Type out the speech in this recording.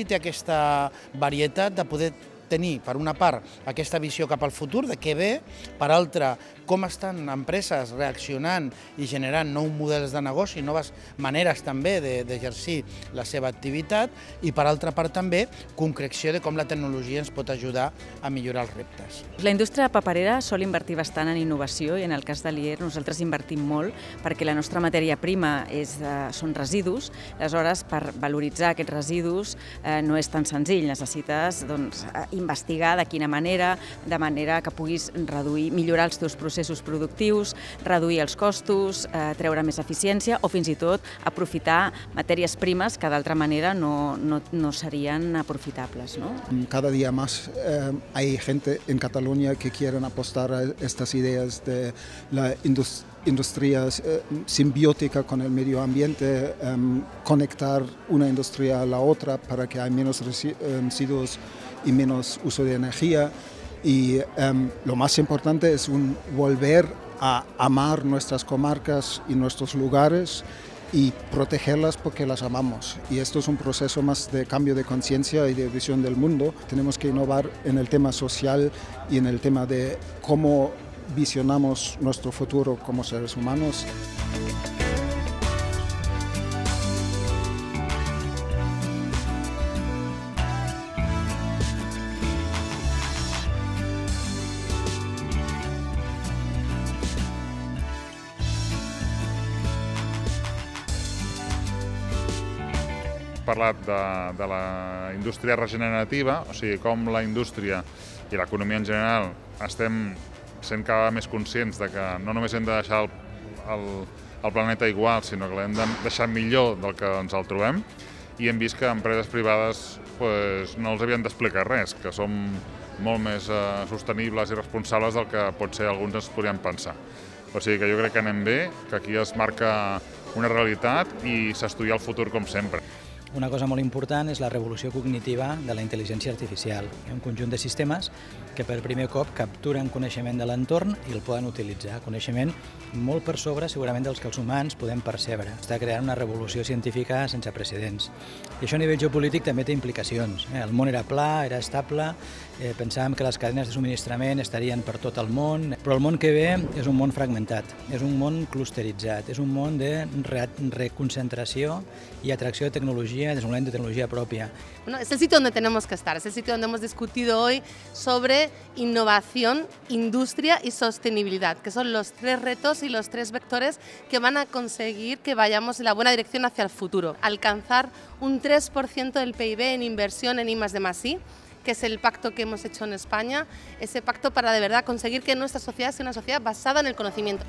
Indy té aquesta varietat de poder tenir, per una part, aquesta visió cap al futur, de què ve, per altra, com estan empreses reaccionant i generant nous models de negoci, noves maneres també d'exercir de, la seva activitat, i per altra part també, concreció de com la tecnologia ens pot ajudar a millorar els reptes. La indústria paperera sol invertir bastant en innovació i en el cas de l'IER nosaltres invertim molt perquè la nostra matèria prima és, eh, són residus, aleshores per valoritzar aquests residus eh, no és tan senzill, necessites doncs, eh, investigar de quina manera, de manera que puguis reduir, millorar els teus processos productius, reduir els costos, eh, treure més eficiència o fins i tot aprofitar matèries primes que d'altra manera no, no, no serien aprofitables. ¿no? Cada día más eh, hay gente en Cataluña que quieren apostar a estas ideas de la industria industria eh, simbiótica con el medio ambiente, eh, conectar una industria a la otra para que haya menos residuos y menos uso de energía. Y um, lo más importante es un volver a amar nuestras comarcas y nuestros lugares y protegerlas porque las amamos. Y esto es un proceso más de cambio de conciencia y de visión del mundo. Tenemos que innovar en el tema social y en el tema de cómo visionamos nuestro futuro como seres humanos. Parlat de, de la indústria regenerativa, o sigui, com la indústria i l'economia en general estem sent cada vegada més conscients de que no només hem de deixar el, el, el planeta igual, sinó que l'hem de deixar millor del que ens el trobem, i hem vist que empreses privades pues, no els havien d'explicar res, que som molt més eh, sostenibles i responsables del que pot ser alguns ens podrien pensar. O sigui que jo crec que anem bé, que aquí es marca una realitat i s'estudia el futur com sempre. Una cosa molt important és la revolució cognitiva de la intel·ligència artificial. Un conjunt de sistemes que per primer cop capturen coneixement de l'entorn i el poden utilitzar. Coneixement molt per sobre segurament dels que els humans podem percebre. Està creant una revolució científica sense precedents. I això a nivell geopolític també té implicacions. Eh? El món era pla, era estable, eh, pensàvem que les cadenes de subministrament estarien per tot el món, però el món que ve és un món fragmentat, és un món clusteritzat, és un món de re reconcentració i atracció de tecnologia desenvolvimiento de tecnología propia. Bueno, es el sitio donde tenemos que estar, es el sitio donde hemos discutido hoy sobre innovación, industria y sostenibilidad, que son los tres retos y los tres vectores que van a conseguir que vayamos en la buena dirección hacia el futuro. Alcanzar un 3% del PIB en inversión en I de I, que es el pacto que hemos hecho en España, ese pacto para de verdad conseguir que nuestra sociedad sea una sociedad basada en el conocimiento.